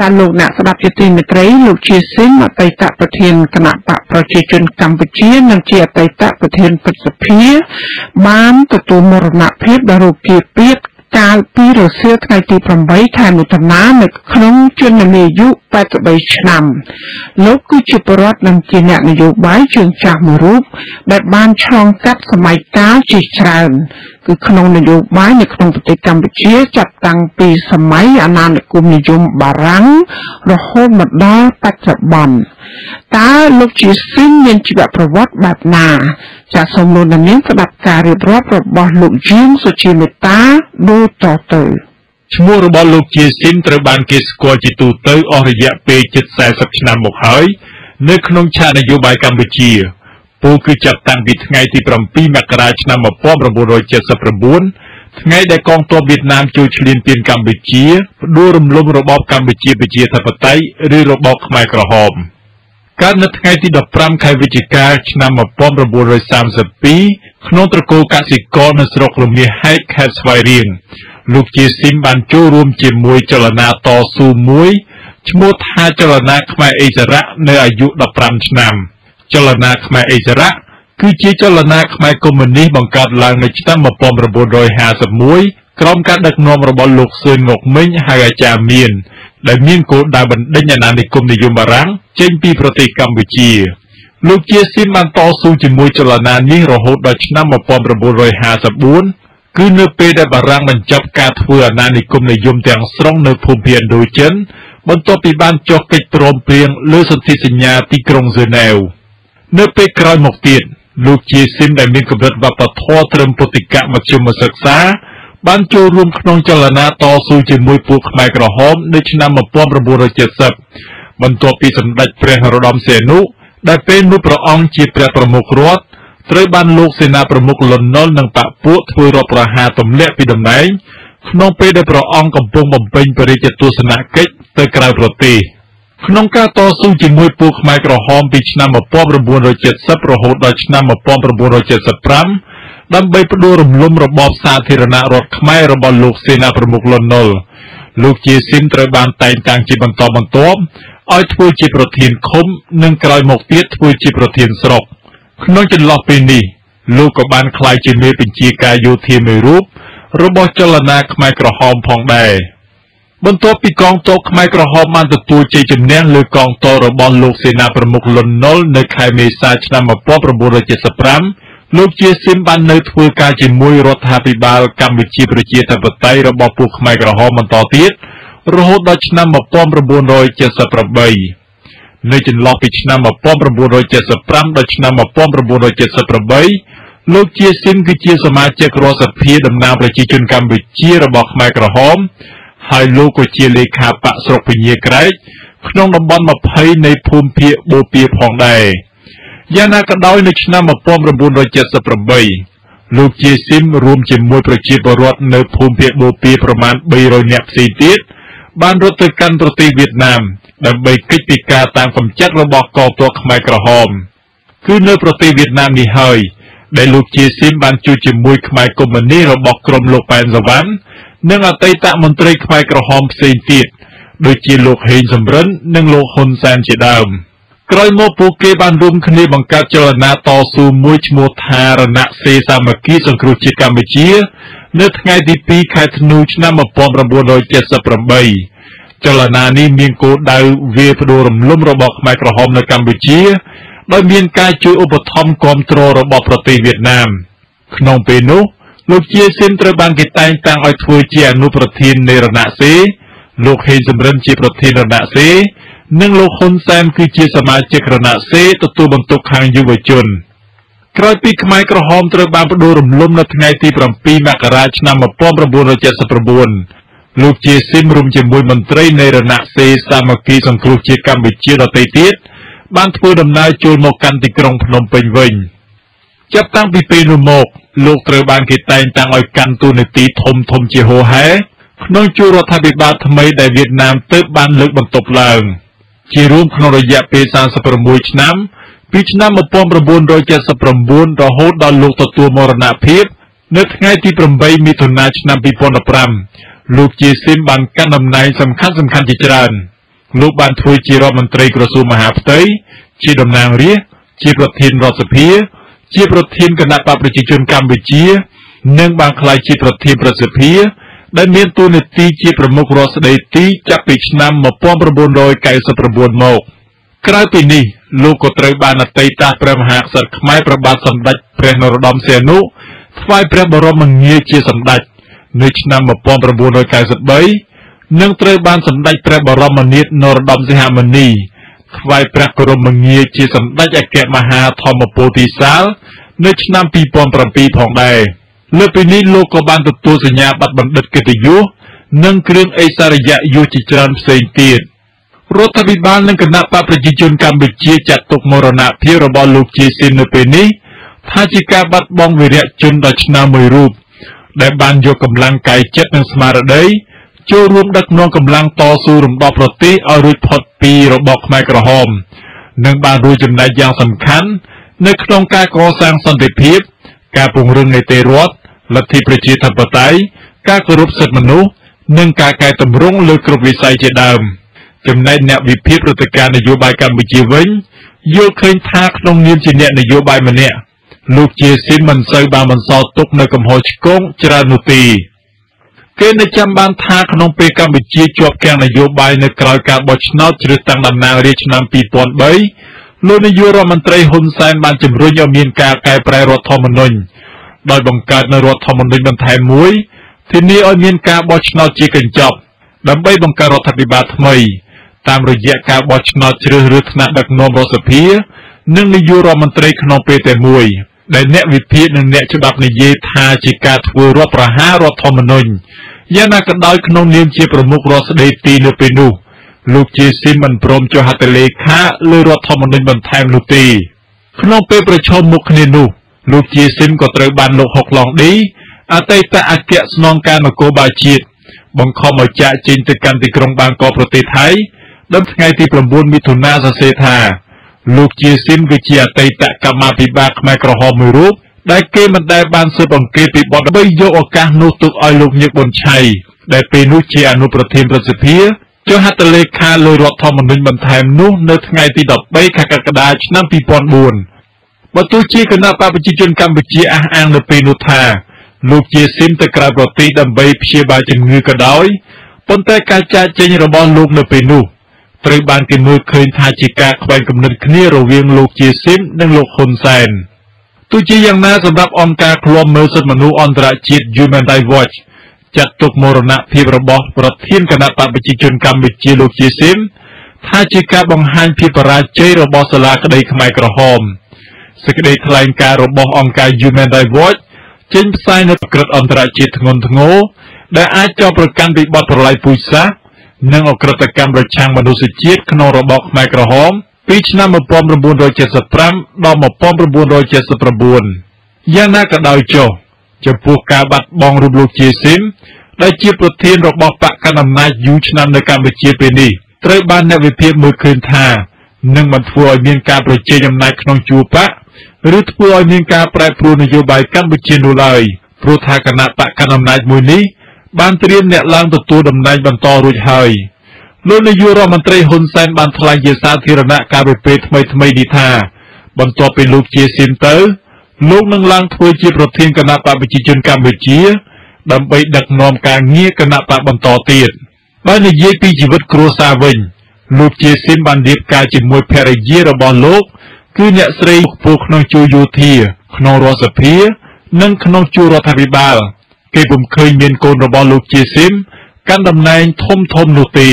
ចាលោកអ្នកស្ដាប់ជាទីមេត្រីលោកជាស៊ីមអតីតប្រធានគណៈបកប្រជាជនកម្ពុជានិងជាអតីតប្រធានពិទ្ធសភា បានទទួលមរណភាពដោយរោគគាពៀតកាលពីរសៀលថ្ងៃទី8ខែមិថុនានៅក្នុងជននាយុ83ឆ្នាំ លោកគឺជាបរិវត្តនិងជាអ្នកនយោបាយជើងចាស់មួយរូបដែលបានឆ្លងកាត់សម័យកាលជាច្រើន គឺក្នុងនយោបាយនៅក្នុងប្រទេសកម្ពុជា ចាប់តាំងពីសម័យអាណានិគមនិយមបារាំងរហូតមកដល់បច្ចុប្បន្នតើលោកជាស៊ីនមានជីវប្រវត្តិបែបណាចាសសូមលោកនាងស្ដាប់ការរៀបរាប់របស់លោកជាងសុជាមេតាដូចតទៅឈ្មោះរបស់លោកជាស៊ីនត្រូវបានគេស្គាល់ជាទូទៅអស់រយៈពេលជិត40ឆ្នាំមកហើយនៅក្នុងឆាកនយោបាយកម្ពុជា ពូគឺចាប់តាំងពីថ្ងៃទី7មករាឆ្នាំ1979ថ្ងៃដែលកងទ័ពវៀតណាមចូលឈ្លានពានកម្ពុជាផ្ដួលរំលំរបបកម្ពុជាប្រជាធិបតេយ្យឬរបបខ្មែរក្រហមកើតនៅថ្ងៃទី15ខែវិច្ឆិកាឆ្នាំ1932ក្នុងត្រកូលកសិករនៅស្រុករមាសហែកខេត្តស្វាយរៀងលោកជាស៊ីមបានចូលរួមជាមួយចលនាតស៊ូមួយឈ្មោះថាចលនាខ្មែរអិសរៈនៅអាយុ15ឆ្នាំ ចលនាខ្មែរអិសរៈគឺជាចលនាខ្មែរកុម្មុយនីសបង្កើតឡើងនៅឆ្នាំ1951ក្រោមការដឹកនាំរបស់លោកសឿនងុកមិញហើយអាចារ្យមាន ដែលមានគោលដៅបណ្ដេញអាណានិគមនិយមបារាំងចេញពីប្រទេសកម្ពុជាលោកជាស៊ីមបានតស៊ូជាមួយចលនានេះរហូតដល់ឆ្នាំ1954គឺនៅពេលដែលបារាំងបញ្ចប់ការធ្វើអាណានិគមនិយមទាំងស្រុងនៅភូមិភាគឥណ្ឌូចិនបន្ទាប់ពីបានចុះកិច្ចព្រមព្រៀងលើសន្ធិសញ្ញាទីក្រុងហ្សឺណែវ នៅពេលក្រោយមកទៀតលោកជាស៊ីមដែលមានកម្រិតវប្បធម៌ត្រឹមពុទ្ធិកមធ្យមសិក្សាបានចូលរួមក្នុងចលនាតស៊ូជាមួយពួកខ្មែរក្រហមនៅឆ្នាំ1970បន្ទាប់ពីសម្ដេចព្រះនរោត្តមសីហនុដែលពេលនោះព្រះអង្គជាព្រះប្រមុខរដ្ឋត្រូវបានលោកសេនាប្រមុខលន់នល់និងបកពួកធ្វើរដ្ឋប្រហារទម្លាក់ពីតំណែងក្នុងពេលដែលព្រះអង្គកំពុងបំពេញបរិយាទស្សនកិច្ចទៅក្រៅប្រទេស ក្នុងការតស៊ូជាមួយពួកខ្មែរក្រហមពីឆ្នាំ1970រហូតដល់ឆ្នាំ1975ដើម្បីផ្ដួលរំលំរបបសាធារណរដ្ឋខ្មែររបស់លោកសេនាប្រមុខលន់ នល់លោកជាស៊ីមត្រូវបានតែងតាំងជាបន្តបន្ទាប់ឲ្យធ្វើជាប្រធានឃុំ និងក្រោយមកទៀតធ្វើជាប្រធានស្រុក ក្នុងចន្លោះពេលនេះលោកក៏បានក្លាយជាមេបញ្ជាការយោធាមួយរូបរបស់ចលនាខ្មែរក្រហមផងដែរ បន្ទាប់ពីកងទ័ពខ្មែរក្រហមបានទទួលជ័យជំនះលើកងទ័ពរបស់លោកសេនាប្រមុខលន់នល់នៅខែមេសាឆ្នាំ1975លោកជាស៊ីមបាននៅធ្វើការជាមួយរដ្ឋាភិបាលកម្ពុជាប្រជាធិបតេយ្យរបស់ពួកខ្មែរក្រហមបន្តទៀតរហូតដល់ឆ្នាំ1978នៅចន្លោះពីឆ្នាំ1975ដល់ឆ្នាំ1978លោកជាស៊ីនគឺជាសមាជិករដ្ឋសភាតំណាងប្រជាជនកម្ពុជារបស់ខ្មែរក្រហម ហើយលោកក៏ជាលេខាបកស្រុកពញាក្រែកក្នុងតំបន់20នៃភូមិភាគបូព៌ាផងដែរយ៉ាងណាក៏ដោយនៅឆ្នាំ1978លោកជាស៊ីមរួមជាមួយប្រជាពលរដ្ឋនៅភូមិភាគបូព៌ាប្រមាណ300នាក់ផ្សេងទៀតបានរត់ទៅកាន់ប្រទេសវៀតណាម ដើម្បីគេចពីការតាមកម្ចាត់របស់កងទ័ពខ្មែរក្រហម គឺនៅប្រទេសវៀតណាមនេះហើយដែលលោកជាស៊ីមបានជួបជាមួយខ្មែរកុម្មុយនីរបស់ក្រុមលោកប៉ែនសវណ្ណ និងអតីតមន្ត្រីខ្មែរក្រហមផ្សេងទៀតដូចជាលោកហេងសំរិន និងលោកហ៊ុនសែនជាដើមក្រោយមកពួកគេបានរួមគ្នាបង្កើតចលនាតស៊ូមួយឈ្មោះថារណសេរសាមគ្គីសង្គ្រោះជាតិកម្ពុជា នៅថ្ងៃទី2ខែធ្នូឆ្នាំ1978ចលនានេះមានគោលដៅវាផ្ដួលរំលំរបបខ្មែរក្រហមនៅកម្ពុជាដោយមានការជួយឧបត្ថម្ភគាំទ្ររបស់ប្រទេសវៀតណាមក្នុងពេលនោះ លោកជាស៊ីនត្រូវបានគេតែងតាំងឲ្យធ្វើជាអនុប្រធាននៃរណសេរលោកហេងសំរិនជាប្រធានរណសេរនិងលោកហ៊ុនសែនគឺជាសមាជិករណសេរទទួលបន្ទុកខាងយុវជនក្រោយពីខ្មែរក្រហមត្រូវបានផ្ដួលរំលំនៅថ្ងៃទី7មករាឆ្នាំ1979លោកជាស៊ីមរួមជាមួយមន្ត្រីនៃរណសេរសាមគ្គីសង្គ្រោះជាតិកម្ពុជាដទៃទៀតបានធ្វើដំណើរចូលមកកាន់ទីក្រុងភ្នំពេញវិញចាប់តាំងពីពេលនោះមក លោកត្រូវបានគេតែងតាំងឲ្យកាន់តួនាទីធំធំជាហូហែក្នុងជួររដ្ឋាភិបាលថ្មីដែលវៀតណាមទើបបានលើកបន្ទប់ឡើង ជារួមក្នុងរយៈពេល36ឆ្នាំពីឆ្នាំ1979រហូតដល់លោកទទួលមរណភាព នៅថ្ងៃទី8មិថុនាឆ្នាំ2015លោកជាស៊ីមបានកាន់តំណែងសំខាន់សំខាន់ជាច្រើន លោកបានធ្វើជារដ្ឋមន្ត្រីក្រសួងមហាផ្ទៃជាតំណាងរាស្ត្រជាប្រធានរដ្ឋសភា ជាប្រធានគណៈបកប្រជាជនកម្ពុជានិងបានក្លាយជាប្រធានប្រសិទ្ធិដែលមានតួនាទីជាប្រមុខរដ្ឋស្ដីទីចាប់ពីឆ្នាំ1999មកក្រៅពីនេះលោកក៏ត្រូវបានអតីតព្រះមហាក្សត្រខ្មែរព្រះបាទសម្ដេចព្រះនរោត្តមសីហនុថ្វាយព្រះបរមងារជាសម្ដេចនៅឆ្នាំ1993និងត្រូវបានសម្ដេចព្រះបរមនាថនរោត្តមសីហមុនី ថ្វាយព្រះបរមងារជាសម្ដេចអគ្គមហាធម្មពោធិសាល នៅឆ្នាំ2007ផងដែរលើពីនេះលោកក៏បានទទួលសញ្ញាបត្របណ្ឌិតកិត្តិយសនិងគ្រឿងអេសរិយយសជាច្រើនផ្សេងទៀតរដ្ឋាភិបាលនិងគណៈបកប្រជាជនកម្ពុជាចាត់ទុកមរណភាពរបស់លោកជាស៊ីននៅពេលនេះថាជាការបាត់បង់វីរៈជនដ៏ឆ្នើមមួយរូបដែលបានយកកម្លាំងកាយចិត្តនិងស្មារតី ចូលរួមដឹកនាំកម្លាំងតស៊ូរំដោះប្រទេសឲ្យរួចផុតពីរបបខ្មែរក្រហម និងបានរួមចំណែកយ៉ាងសំខាន់នៅក្នុងការកសាងសន្តិភាព ការពង្រឹងនីតិរដ្ឋលទ្ធិប្រជាធិបតេយ្យការគោរពសិទ្ធិមនុស្សនិងការកែតម្រង់លើគ្រប់វិស័យជាដើម ចំណែកអ្នកវិភាគព្រឹត្តិការណ៍នយោបាយកម្ពុជាវិញយល់ឃើញថាក្នុងនាមជាអ្នកនយោបាយម្នាក់លោកជាស៊ីនមិនសូវបានបន្សល់ទុកនៅកំហុសឆ្គងច្រើននោះទេ គេនៅចាំបានថាក្នុងពេលកម្ពុជាជាប់គាំងនយោបាយនៅក្រៅការបោះឆ្នោតជ្រើសតាំងតំណាងរាស្ត្រឆ្នាំ2003លោកនាយករដ្ឋមន្ត្រីហ៊ុនសែនបានជំរុញឲ្យមានការកែប្រែរដ្ឋធម្មនុញ្ញដោយបង្កើតនូវរដ្ឋធម្មនុញ្ញបន្ថែមមួយធានាឲ្យមានការបោះឆ្នោតជាកញ្ចប់ដើម្បីបង្កើតរដ្ឋាភិបាលថ្មី តាមរយៈការបោះឆ្នោតជ្រើសរើសថ្នាក់ដឹកនាំរដ្ឋសភា និងនាយករដ្ឋមន្ត្រីក្នុងពេលតែមួយ ដែលអ្នកវិភាគនិងអ្នកច្បាប់និយាយថាជាការធ្វើរដ្ឋប្រហាររដ្ឋធម្មនុញ្ញយ៉ាងណាក៏ដោយក្នុងនាមជាប្រមុខរដ្ឋស្ដីទីនៅពេលនោះលោកជាស៊ីមិនព្រមចុះហត្ថលេខាលើរដ្ឋធម្មនុញ្ញបន្ថែមនោះទេក្នុងពេលប្រជុំមុខគ្នានោះលោកជាស៊ីមក៏ត្រូវបានលោកហុកឡុងឌីអតីតអគ្គស្នងការនគរបាលជាតិបង្ខំឲ្យចាក់ចេញទៅកាន់ទីក្រុងបាងកកប្រទេសថៃដើមថ្ងៃទី9មិថុនាសរសេរថា លោកជាស៊ីមគឺជាអតីតកម្មាភិបាលខ្មែរក្រហមមួយរូបដែលគេមិនដែលបានស៊ើបអង្កេតពីបទដើម្បីយកឱកាសនោះទុកឲ្យលោកញឹកប៊ុនឆៃដែលពេលនោះជាអនុប្រធានប្រសិទ្ធិចុះហត្ថលេខាលើរដ្ឋធម្មនុញ្ញបន្ថែមនោះនៅថ្ងៃទី13ខែកក្កដាឆ្នាំ2004បើទោះជាគណៈបព្វប្រជាជនកម្ពុជាអះអាងនៅពេលនោះថា លោកជាស៊ីមទៅក្រៅប្រទេសដើម្បីព្យាបាលជំងឺក៏ដោយប៉ុន្តែការចាកចេញរបស់លោកនៅពេលនោះ ត្រូវបានគេមើលឃើញថាជាការខ្វែងគំនិតគ្នារវាងលោកជាស៊ីមនិងលោកហ៊ុនសែនទោះជាយ៉ាងណាសម្រាប់អង្គការឃ្លាំមើលសិទ្ធិមនុស្សអន្តរជាតិ Human Rights Watch ចាត់ទុកមរណភាពរបស់ប្រធានគណៈបកប្រជាជនកម្ពុជាលោកជាស៊ីមថាជាការបង្ហាញភាពបរាជ័យរបស់សាលាក្តីខ្មែរក្រហមសេចក្តីថ្លែងការណ៍របស់អង្គការ Human Rights Watch ចេញផ្សាយនៅប្រក្រតអន្តរជាតិធ្ងន់ធ្ងរដែលអាចចោទប្រកាន់ពីបទប្រល័យពូជសាសន៍ និងអក្រិតកម្មប្រឆាំងមនុស្សជាតិក្នុងរបបខ្មែរក្រហមពីឆ្នាំ1975ដល់1979យ៉ាងណាក៏ដោយចុះចំពោះការបាត់បង់រូបលោកជាស៊ីមដែលជាប្រធានរបស់បកកណ្ដាលអំណាចយូរឆ្នាំនៅកម្ពុជាពេលនេះត្រូវបានអ្នកវិភាគមើលឃើញថានឹងមិនធ្វើឲ្យមានការប្រជែងអំណាចក្នុងជួរបកឬធ្វើឲ្យមានការប្រែប្រួលនយោបាយកម្ពុជានោះឡើយព្រោះថាគណៈបកកណ្ដាលអំណាចមួយនេះ បានត្រៀមអ្នកឡើងទទួលតំណែងបន្តរួចហើយលោកនាយករដ្ឋមន្ត្រីហ៊ុនសែនបានថ្លែងជាសាធារណៈកាលពីពេលថ្មីថ្មីនេះថា បន្ទាប់ពីលោកជាស៊ីមទៅ លោកនឹងឡើងធ្វើជាប្រធានគណៈបកប្រជាជនកម្ពុជា ដើម្បីដឹកនាំការងារគណៈបកបន្តទៀតបើនិយាយពីជីវិតគ្រួសារវិញលោកជាស៊ីមបានរៀបការជាមួយភរិយារបស់លោក គឺអ្នកស្រីពូក្នុងជួរយោធា ក្នុងរដ្ឋសភា និងក្នុងជួររដ្ឋាភិបាល គេពុំឃើញមាន កូនរបស់លោកជាស៊ីម កាន់តំណែងធំធំនោះទេ